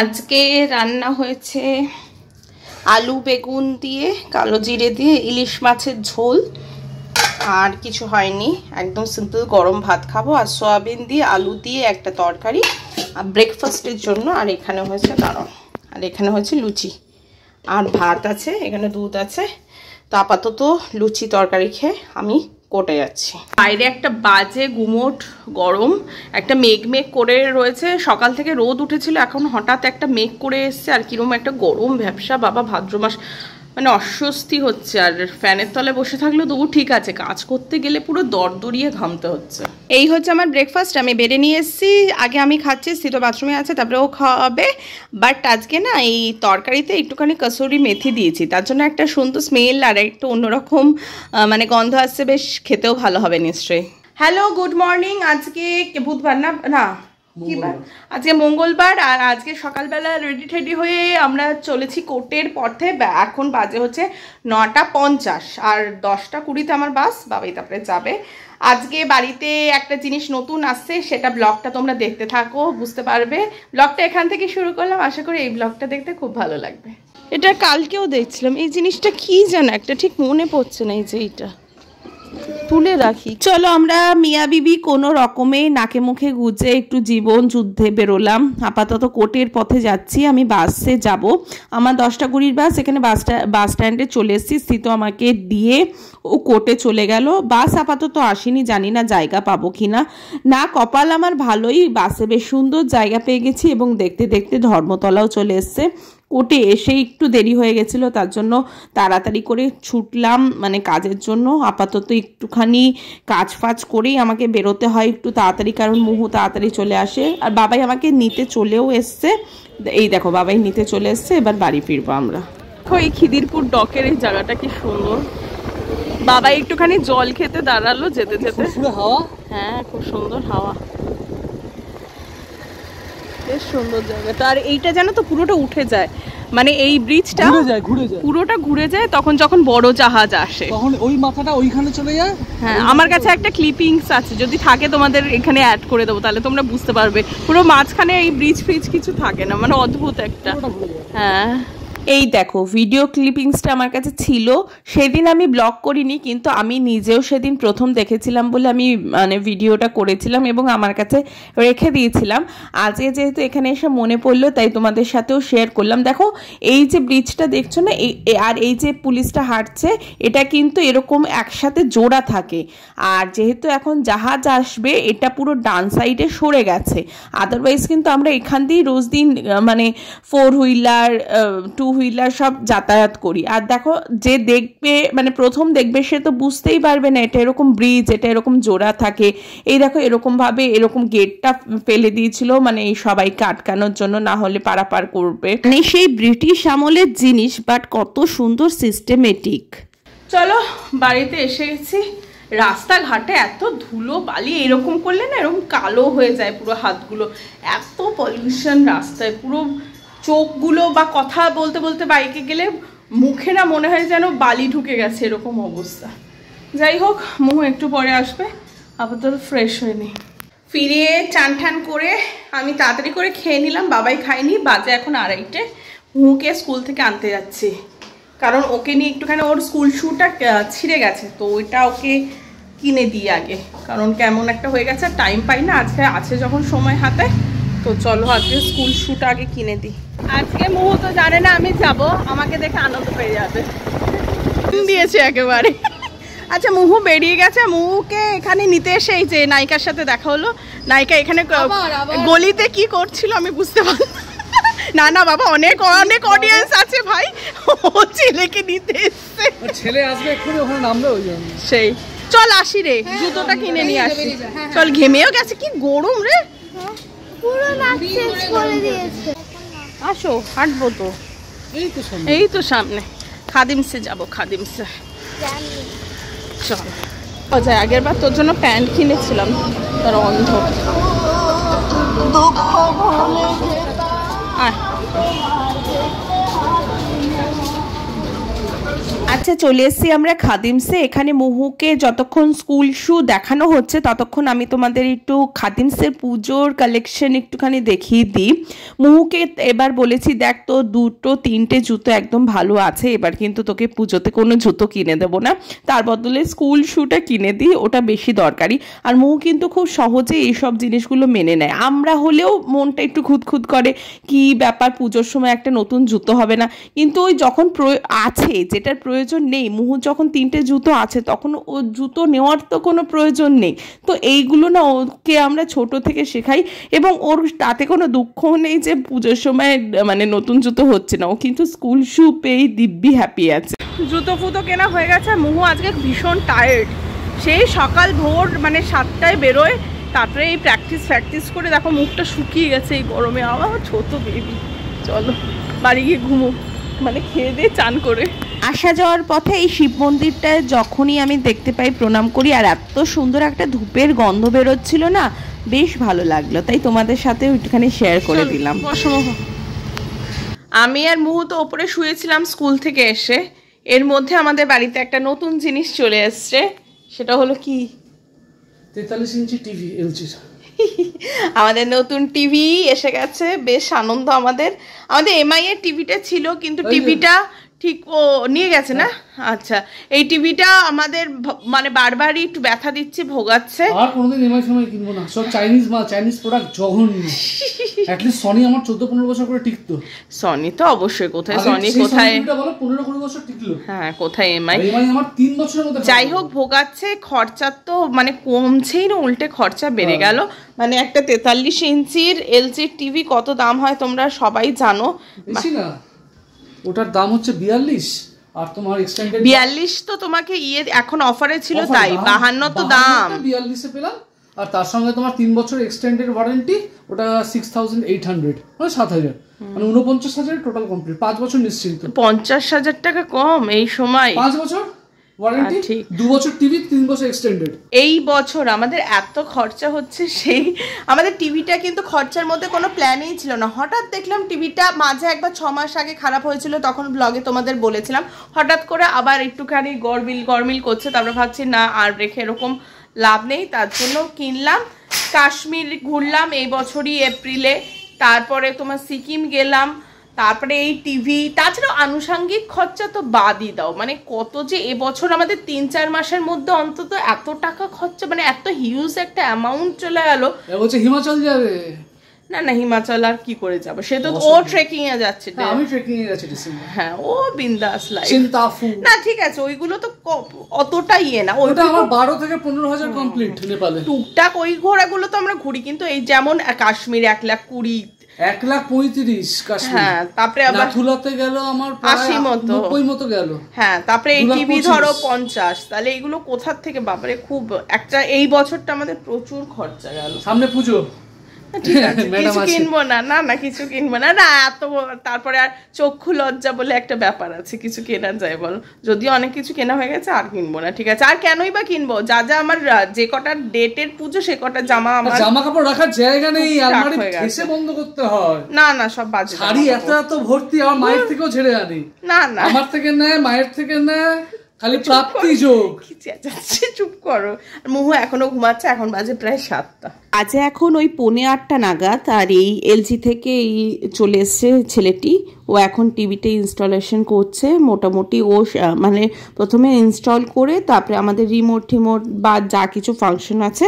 আজকে রান্না হয়েছে আলু বেগুন দিয়ে, কালো জিরে দিয়ে, ইলিশ মাছের ঝোল। আর কিছু হয়নি। একদম সিম্পল গরম ভাত খাব। আর সয়াবিন দিয়ে আলু দিয়ে একটা তরকারি। আর ব্রেকফাস্টের জন্য আর এখানে হয়েছে দাঁড়ান আর এখানে হয়েছে লুচি। আর ভাত আছে, এখানে দুধ আছে। তো আপাতত লুচি তরকারি খেয়ে আমি কোটে যাচ্ছি। বাইরে একটা বাজে গুমোট গরম, একটা মেঘ মেঘ করে রয়েছে। সকাল থেকে রোদ উঠেছিল, এখন হঠাৎ একটা মেঘ করে এসছে, আর কিরম একটা গরম ব্যবসা বাবা ভাদ্র মাস মানে অস্বস্তি হচ্ছে আর ফ্যানের তলে বসে থাকলেও তবু ঠিক আছে কাজ করতে গেলে পুরো দরদরিয়ে ঘামতে হচ্ছে। এই হচ্ছে আমার ব্রেকফাস্ট আমি বেড়ে নিয়ে এসেছি আগে আমি খাচ্ছি স্থিত বাথরুমে আছে তারপরে ও খাওয়াবে। বাট আজকে না এই তরকারিতে একটুখানি কসুরি মেথি দিয়েছি তার জন্য একটা সুন্দর স্মেল আর একটু অন্যরকম মানে গন্ধ আসছে বেশ খেতেও ভালো হবে নিশ্চয়ই। হ্যালো গুড মর্নিং আজকে বুধবার না? না বার? আজকে মঙ্গলবার আর আজকে সকালবেলা রেডি টেডি হয়ে আমরা চলেছি কোর্টের পথে। এখন বাজে হচ্ছে নটা পঞ্চাশ আর দশটা কুড়িতে আমার বাস বাবাই তারপরে যাবে। আজকে বাড়িতে একটা জিনিস নতুন আসছে সেটা ব্লগটা তোমরা দেখতে থাকো বুঝতে পারবে। ব্লগটা এখান থেকে শুরু করলাম আশা করি এই ব্লগটা দেখতে খুব ভালো লাগবে। এটা কালকেও দেখছিলাম এই জিনিসটা কি জানো একটা ঠিক মনে পড়ছে না এই যে এইটা। তুলে রাখি। চলো আমরা মিয়া বিবি কোনো রকমে নাকে মুখে গুজে একটু জীবন যুদ্ধে বেরোলাম। আপাতত কোর্টের পথে যাচ্ছি, আমি বাসে যাব। আমার দশটা কুড়ির বাস, এখানে বাস বাস স্ট্যান্ডে চলে এসেছি। স্থিত আমাকে দিয়ে ও কোর্টে চলে গেল। বাস আপাতত আসেনি, জানি না জায়গা পাবো কি না না, কপাল আমার ভালোই। বাসে বেশ সুন্দর জায়গা পেয়ে গেছি এবং দেখতে দেখতে ধর্মতলাও চলে এসছে। কোর্টে এসে একটু দেরি হয়ে গেছিল তার জন্য তাড়াতাড়ি করে ছুটলাম মানে কাজের জন্য। আপাতত একটুখানি কাজ ফাজ করেই আমাকে বেরোতে হয় একটু তাড়াতাড়ি কারণ মুহু তাড়াতাড়ি চলে আসে। আর বাবাই আমাকে নিতে চলেও এসছে। এই দেখো বাবাই নিতে চলে এসছে এবার বাড়ি ফিরবো আমরা। দেখো এই খিদিরপুর ডকের এই জায়গাটা কি সুন্দর। বাবা একটুখানি জল খেতে দাঁড়াল যেতে যেতে। হাওয়া। হ্যাঁ খুব সুন্দর হাওয়া। বেশ সুন্দর জায়গাটা। আর এইটা জানো তো পুরোটা উঠে যায়। মানে এই ব্রিজটা ঘুরে যায় ঘুরে যায়। পুরোটা ঘুরে যায় তখন যখন বড় জাহাজ আসে। তখন ওই মাথাটা ওইখানে চলে যায়? হ্যাঁ আমার কাছে একটা ক্লিপিংস আছে। যদি থাকে তোমাদের এখানে অ্যাড করে দেবো তাহলে তোমরা বুঝতে পারবে। পুরো মাঝখানে এই ব্রিজ ফ্রিজ কিছু থাকে না মানে অদ্ভুত একটা। হ্যাঁ। এই দেখো ভিডিও ক্লিপিংসটা আমার কাছে ছিল। সেদিন আমি ব্লগ করিনি, কিন্তু আমি নিজেও সেদিন প্রথম দেখেছিলাম বলে আমি মানে ভিডিওটা করেছিলাম এবং আমার কাছে রেখে দিয়েছিলাম। আজকে যেহেতু এখানে এসে মনে পড়ল, তাই তোমাদের সাথেও শেয়ার করলাম। দেখো, এই যে ব্রিজটা দেখছ না আর এই যে পুলিশটা হাঁটছে, এটা কিন্তু এরকম একসাথে জোড়া থাকে। আর যেহেতু এখন জাহাজ আসবে, এটা পুরো ডান সাইডে সরে গেছে। আদারওয়াইজ কিন্তু আমরা এখান দিয়েই রোজ দিন মানে ফোর হুইলার টু হুইলার সব যাতায়াত করি। আর দেখো যে দেখবে মানে প্রথম দেখবে সে তো বুঝতেই পারবে না এটা এরকম ব্রিজ এটা এরকম জোড়া থাকে। এই দেখো এরকমভাবে এরকম গেটটা ফেলে দিয়েছিল মানে এই সবাইকে আটকানোর জন্য না হলে পারাপার করবে। মানে সেই ব্রিটিশ আমলের জিনিস বাট কত সুন্দর সিস্টেমেটিক চলো বাড়িতে এসে গেছি। রাস্তাঘাটে এত ধুলো বালি এরকম করলে না এরকম কালো হয়ে যায় পুরো হাতগুলো। এত পলিউশন রাস্তায় পুরো চোখগুলো বা কথা বলতে বলতে বাইকে গেলে মুখে না মনে হয় যেন বালি ঢুকে গেছে এরকম অবস্থা। যাই হোক, মুহ একটু পরে আসবে, আপাতত ফ্রেশ হয়ে নিই ফিরিয়ে চান ঠান করে আমি তাড়াতাড়ি করে খেয়ে নিলাম, বাবাই খায়নি, বাজে এখন আড়াইটে। মুহুকে স্কুল থেকে আনতে যাচ্ছি। কারণ ওকে নিয়ে একটুখানি ওর স্কুল শুটা ছিঁড়ে গেছে, তো ওইটা ওকে কিনে দিই আগে। কারণ কেমন একটা হয়ে গেছে টাইম পাই না, আজকে আছে যখন সময় হাতে, তো চলো আজকে স্কুল শুটা আগে কিনে দিই। আজকে মুহু তো জানে না আমি যাব। আমাকে দেখে আনন্দ পেয়ে যাবে। দিয়েছে একেবারে। আচ্ছা মুহু বেরিয়ে গেছে। মুহুকে এখানে নিতে এসে এই যে নায়িকার সাথে দেখা হলো। নায়িকা এখানে গলিতে কি করছিল আমি বুঝতে পারি না না বাবা অনেক অনেক অডিয়েন্স আছে ভাই। ও ছেলেকে নিতে এসছে। ছেলে আসবে এক্ষুনি ওখানে নামবে ওই জন্য। সেই। চল আসি রে জুতোটা কিনে নিয়ে আসি। চল ঘেমেও গেছে কি গরম রে। পুরো নাক চেঞ্জ করে দিয়েছে। আসো হাঁটবো তো। এই তো সামনে। এই তো সামনে। খাদিমসে যাব খাদিমসে জানি চল। ও যায় আগের বার তোর জন্য প্যান্ট কিনেছিলাম। তোর অন্ধ। আয়। আচ্ছা চলে এসেছি আমরা খাদিমসে। এখানে মুহুকে যতক্ষণ স্কুল শু দেখানো হচ্ছে, ততক্ষণ আমি তোমাদের একটু খাদিমসের পুজোর কালেকশন একটুখানি দেখিয়ে দিই। মুহুকে এবার বলেছি, দেখ তো দুটো, তিনটে জুতো একদম ভালো আছে, এবার কিন্তু তোকে পুজোতে কোনো জুতো কিনে দেবো না। তার বদলে স্কুল শুটা কিনে দিই, ওটা বেশি দরকারি। আর মুহু কিন্তু খুব সহজে এইসব জিনিসগুলো মেনে নেয়। আমরা হলেও মনটা একটু খুঁতখুত করে, কি ব্যাপার, পুজোর সময় একটা নতুন জুতো হবে না? কিন্তু ওই যখন আছে, যেটার প্রয়োজন নেই। মুহু যখন তিনটে জুতো আছে, তখন ও জুতো নেওয়ার তো কোনো প্রয়োজন নেই। তো এইগুলো না ওকে আমরা ছোট থেকে শেখাই এবং ওর তাতে কোনো দুঃখও নেই যে পুজোর সময় মানে নতুন জুতো হচ্ছে না। ও কিন্তু স্কুল শু পেয়েই দিব্যি হ্যাপি আছে। জুতো ফুতো কেনা হয়ে গেছে মুহু আজকে ভীষণ টায়ার্ড সেই সকাল ভোর মানে সাতটায় বেরোয়, তারপরে এই প্র্যাকটিস ফ্র্যাকটিস করে দেখো মুখটা শুকিয়ে গেছে এই গরমে। আমার ছোট বেবি চলো, বাড়ি গিয়ে ঘুমো। মানে খেয়ে দিয়ে চান করে। আসা যাওয়ার পথে এই শিব মন্দিরটা যখনই আমি দেখতে পাই প্রণাম করি আর এত সুন্দর একটা ধূপের গন্ধ বেরোচ্ছিল না বেশ ভালো লাগল। তাই তোমাদের সাথে একটুখানি শেয়ার করে দিলাম। আমি আর মুহূর্ত ওপরে শুয়েছিলাম স্কুল থেকে এসে। এর মধ্যে আমাদের বাড়িতে একটা নতুন জিনিস চলে এসছে সেটা হলো কি? তেতাল্লিশ ইঞ্চি টিভি এলজির আমাদের নতুন টিভি এসে গেছে বেশ আনন্দ আমাদের। আমাদের এমআই এর টিভিটা ছিল কিন্তু টিভিটা ঠিক ও নিয়ে গেছে না? আচ্ছা এই টিভিটা আমাদের মানে বারবারই একটু ব্যথা দিচ্ছে ভোগাচ্ছে। আর কোনোদিন এমআই সময় কিনবো না। সব চাইনিজ মাল চাইনিজ প্রোডাক্ট জঘন্য। অ্যাটলিস্ট সনি আমার চোদ্দ পনেরো বছর করে টিকতো। সনি তো অবশ্যই কোথায়? সনি কোথায় Sony TV টা বলো পনেরো কুড়ি বছর টিকলো। হ্যাঁ কোথায় এমআই? এমআই আমার তিন বছরের মধ্যে যাই হোক ভোগাচ্ছে খরচা তো মানে কমছেই না উল্টে খরচা বেড়ে হ্যাঁ। গেল। মানে একটা তেতাল্লিশ ইঞ্চির এলজির টিভি কত দাম হয় তোমরা সবাই জানো। বেশি না। ওটার দাম হচ্ছে বিয়াল্লিশ আর তোমার এক্সটেন্ডেড বিয়াল্লিশ তো তোমাকে ইয়ে এখন অফারে ছিল তাই বাহান্ন তো দাম। বিয়াল্লিশে পেলাম আর তার সঙ্গে তোমার তিন বছর এক্সটেন্ডেড ওয়ারেন্টি ওটা সিক্স থাউজেন্ড এইট হান্ড্রেড মানে সাত হাজার। মানে উনপঞ্চাশ হাজার টোটাল কমপ্লিট পাঁচ বছর নিশ্চিন্ত। পঞ্চাশ হাজার টাকা কম এই সময়। পাঁচ বছর? ওয়ারেন্টি? দু বছর টিভি তিন বছর এক্সটেন্ডেড এই বছর আমাদের এত খরচা হচ্ছে সেই আমাদের টিভিটা কিন্তু খরচার মধ্যে কোনো প্ল্যানই ছিল না। হঠাৎ দেখলাম টিভিটা মাঝে একবার ছ মাস আগে খারাপ হয়েছিল তখন ব্লগে তোমাদের বলেছিলাম। হঠাৎ করে আবার একটুখানি গরমিল গরমিল করছে তারপরে ভাবছি না আর রেখে এরকম লাভ নেই। তার জন্য কিনলাম কাশ্মীর ঘুরলাম এই বছরই এপ্রিলে। তারপরে তোমার সিকিম গেলাম তারপরে এই টিভি তাছাড়া আনুষাঙ্গিক খরচা তো বাদই দাও। মানে কত যে এবছর আমাদের তিন চার মাসের মধ্যে অন্তত এত টাকা খরচা মানে এত হিউজ একটা অ্যামাউন্ট চলে গেল। বলছে হিমাচল যাবে। না না হিমাচল আর কি করে যাব? সে তো ও ট্রেকিং এ যাচ্ছে হ্যাঁ, আমি ট্রেকিং এ ডিসেম্বর হ্যাঁ ও বিন্দাস লাইফ চিন্তাফু। না ঠিক আছে ওইগুলো তো অতটা ইয়ে না। ওটা আমার বারো থেকে পনেরো হাজার কমপ্লিট নেপালে টুকটাক ওই ঘোড়াগুলো তো আমরা ঘুরি কিন্তু এই যেমন কাশ্মীর এক লাখ কুড়ি এক লাখ পঁয়ত্রিশ হ্যাঁ তারপরে আবার নাথুলাতে গেল আমার আশি মতো। নব্বই মতো গেল। হ্যাঁ তারপরে এই টিভি ধরো পঞ্চাশ তাহলে এইগুলো কোথার থেকে বাবারে খুব একটা এই বছরটা আমাদের প্রচুর খরচা গেল। সামনে পুজো। কিছু কিনবো না না না কিছু কিনবো না। না এত তারপরে আর চক্ষু লজ্জা বলে একটা ব্যাপার আছে কিছু কেনা যায় বলো। যদিও অনেক কিছু কেনা হয়ে গেছে আর কিনবো না ঠিক আছে। আর কেনই বা কিনবো? যা যা আমার যে কটা ডেটের পুজো সে কটা জামা আমার জামা কাপড় রাখার জায়গা নেই আলমারি। ঠেসে বন্ধ করতে হয়। না না সব বাজে শাড়ি এত এত ভর্তি আমার মায়ের থেকেও ছেড়ে আনি। না না। আমার থেকে নেয় মায়ের থেকে নেয় খালি প্রাপ্তি যোগ। চুপ করো। আর মুহু এখনও ঘুমাচ্ছে এখন বাজে প্রায় সাতটা। আজ এখন ওই পৌনে আটটা নাগাদ আর এই এলজি থেকে এই চলে এসছে ছেলেটি। ও এখন টিভিতে ইনস্টলেশন করছে। মোটামুটি ও মানে প্রথমে ইনস্টল করে তারপরে আমাদের রিমোট টিমোট বা যা কিছু ফাংশন আছে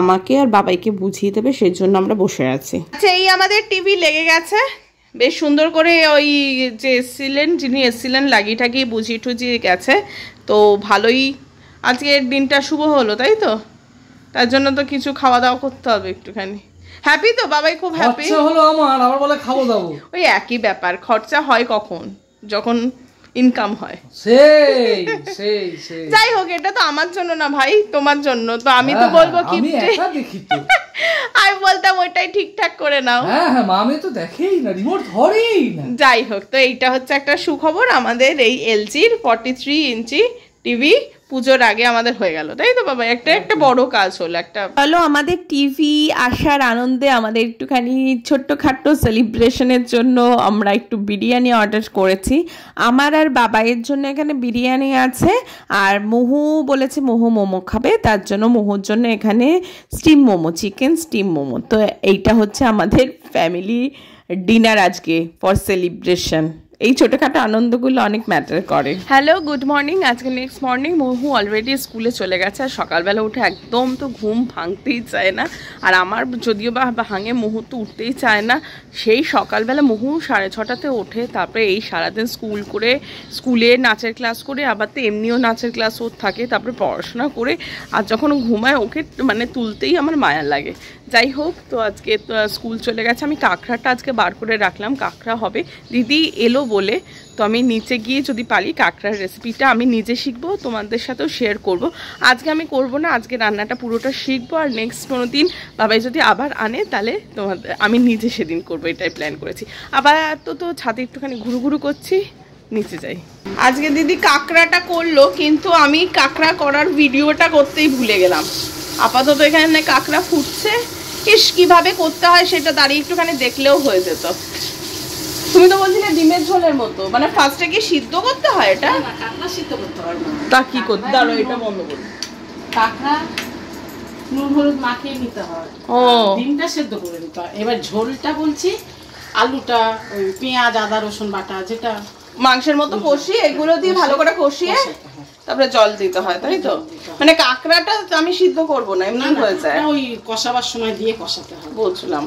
আমাকে আর বাবাইকে বুঝিয়ে দেবে সেই জন্য আমরা বসে আছি। আচ্ছা এই আমাদের টিভি লেগে গেছে। বেশ সুন্দর করে ওই যে এসছিলেন যিনি এসছিলেন লাগিয়ে টাগিয়ে বুঝিয়ে টুজিয়ে গেছে। তো ভালোই আজকের দিনটা শুভ হলো তাই তো? তার জন্য তো কিছু খাওয়া দাওয়া করতে হবে একটুখানি। হ্যাপি তো? বাবাই খুব হ্যাপি হলো আমার আবার বলে খাব দাবো। ওই একই ব্যাপার খরচা হয় কখন? যখন ইনকাম হয়। সেই সেই সেই। যাই হোক এটা তো আমার জন্য না ভাই তোমার জন্য। তো আমি তো হ্যাঁ, বলব কি আমি বলতাম ওইটাই ঠিকঠাক করে নাও। হ্যাঁ হ্যাঁ মামে তো দেখেই না রিমোট ধরেই না। যাই হোক তো এইটা হচ্ছে একটা সুখবর আমাদের এই এলজির ফর্টি থ্রি ইঞ্চি টিভি পুজোর আগে আমাদের হয়ে গেল। তাই তো বাবা? একটা একটা বড় কাজ হলো একটা চলো আমাদের টিভি আসার আনন্দে আমাদের একটুখানি ছোট্টখাট্ট সেলিব্রেশনের জন্য আমরা একটু বিরিয়ানি অর্ডার করেছি। আমার আর বাবাইয়ের জন্য এখানে বিরিয়ানি আছে আর মোহু বলেছে মোহো মোমো খাবে তার জন্য মোহোর জন্য এখানে steam momo chicken steam momo. তো এইটা হচ্ছে আমাদের ফ্যামিলি ডিনার আজকে ফর সেলিব্রেশন এই ছোটোখাটো আনন্দগুলো অনেক ম্যাটার করে। হ্যালো গুড মর্নিং আজকে নেক্সট মর্নিং মহু অলরেডি স্কুলে চলে গেছে আর সকালবেলা উঠে একদম তো ঘুম ভাঙতেই চায় না। আর আমার যদিও বা ভাঙে, মহু তো উঠতেই চায় না। সেই সকালবেলা মহু সাড়ে ছটাতে ওঠে, তারপরে এই সারাদিন স্কুল করে স্কুলে নাচের ক্লাস করে, আবার তো এমনিও নাচের ক্লাস ওর থাকে, তারপরে পড়াশোনা করে। আর যখন ঘুমায়, ওকে মানে তুলতেই আমার মায়া লাগে। যাই হোক, তো আজকে স্কুল চলে গেছে। আমি কাঁকড়াটা আজকে বার করে রাখলাম। কাঁকড়া হবে। দিদি এলো বলে, তো আমি নিচে গিয়ে যদি পারি কাঁকড়ার রেসিপিটা আমি নিজে শিখব, তোমাদের সাথেও শেয়ার করব। আজকে আমি করব না, আজকে রান্নাটা পুরোটা শিখব আর নেক্সট কোনো দিন বাবাই যদি আবার আনে, তাহলে তোমাদের আমি নিজে সেদিন করব, এটাই প্ল্যান করেছি। আবার তো তো ছাদে একটুখানি ঘুরু ঘুরু করছি, নিচে যাই। আজকে দিদি কাঁকড়াটা করল, কিন্তু আমি কাঁকড়া করার ভিডিওটা করতেই ভুলে গেলাম। আপাতত এখানে কাঁকড়া ফুটছে। ইস কীভাবে করতে হয় সেটা দাঁড়িয়ে একটুখানি দেখলেও হয়ে যেত। তুমি তো বলছিলে ডিমের ঝোলের মতো। মানে ফার্স্টে কি সিদ্ধ করতে হয় এটা? কাঁকড়া সিদ্ধ করতে না। তা কি করতে দাঁড়ো এটা বন্ধ করো। কাঁকড়া নুন হলুদ মাখিয়ে নিতে হয়। ও। ডিমটা সেদ্ধ করে নিতে হয়। এবার ঝোলটা বলছি আলুটা ওই পেঁয়াজ আদা রসুন বাটা যেটা মাংসের মতো কষিয়ে এগুলো দিয়ে ভালো করে কষিয়ে তারপরে জল দিতে হয় তাই তো? মানে কাঁকড়াটা আমি সিদ্ধ করব না এমনি হয়ে যায়। ওই কষাবার সময় দিয়ে কষাতে হয়। বলছিলাম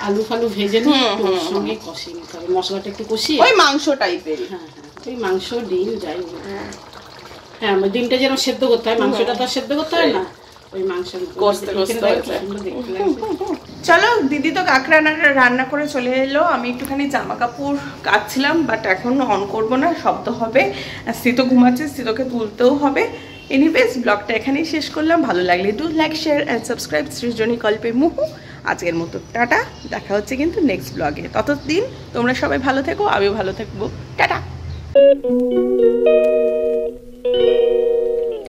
আলু ফালু ভেজে নিয়ে সঙ্গে কষিয়ে নিতে হবে। মশলাটা একটু কষিয়ে? ওই মাংস টাইপের। হ্যাঁ হ্যাঁ ওই মাংস ডিম যাই হ্যাঁ। আমার ডিমটা যেরকম সেদ্ধ করতে হয় মাংসটা তো আর সেদ্ধ করতে হয় না। ওই মাংস। কষতে কষতে হয়ে দেখতে। চলো, দিদি তো কাঁকড়া রান্না- করে চলে এলো। আমি একটুখানি জামা কাপড় কাচ্ছিলাম বাট এখন অন করব না, শব্দ হবে। আর স্থিত ঘুমাচ্ছে স্থিতকে তুলতেও হবে। এনিওয়েজ ব্লগটা এখানেই শেষ করলাম। ভালো লাগলে do like share and subscribe Srijani কল্পে মুহু। আজকের মতো টাটা। দেখা হচ্ছে কিন্তু নেক্সট ব্লগে ততদিন তোমরা সবাই ভালো থেকো, আমিও ভালো থাকব। টাটা!